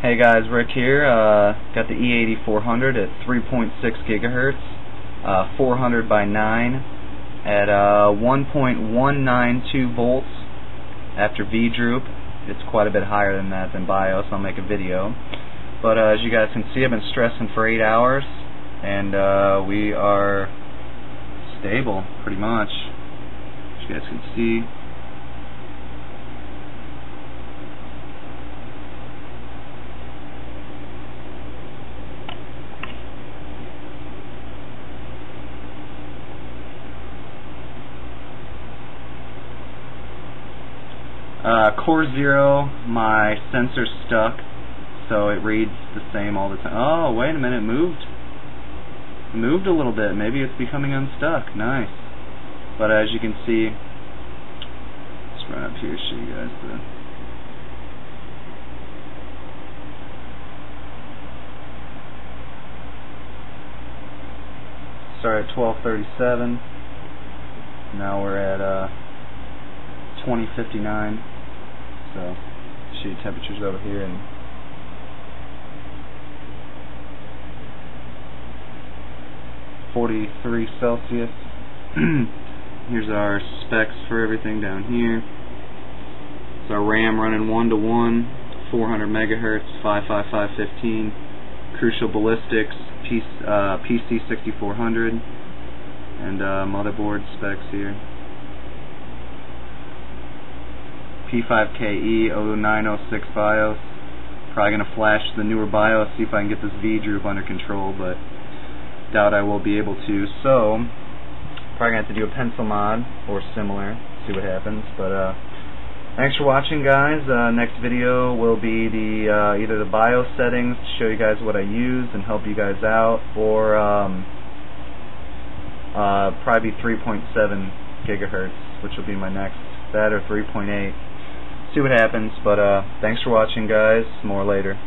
Hey guys, Rick here. Uh, got the E8400 at 3.6 gigahertz, uh, 400 by 9 at uh, 1.192 volts after V-droop. It's quite a bit higher than that than BIOS. I'll make a video. But uh, as you guys can see, I've been stressing for 8 hours, and uh, we are stable, pretty much. As you guys can see. Uh, Core Zero, my sensor's stuck, so it reads the same all the time. Oh, wait a minute, it moved. Moved a little bit. Maybe it's becoming unstuck. Nice. But as you can see, let's run up here, show you guys the. Start at 1237. Now we're at uh, 2059. So, shoot temperatures over here and Forty-three Celsius. Here's our specs for everything down here. It's our RAM running one to one, 400 megahertz, 55515. Crucial Ballistix, uh, PC 6400, and uh, motherboard specs here. P5KE 0906 BIOS. Probably going to flash the newer BIOS, see if I can get this V-droop under control, but doubt I will be able to. So, probably going to have to do a pencil mod or similar, see what happens. But, uh, thanks for watching, guys. Uh, next video will be the uh, either the BIOS settings to show you guys what I use and help you guys out, or um, uh, probably 3.7 gigahertz, which will be my next. That or 3.8 see what happens. But uh, thanks for watching, guys. More later.